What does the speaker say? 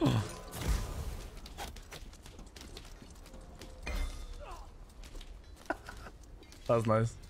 That was nice.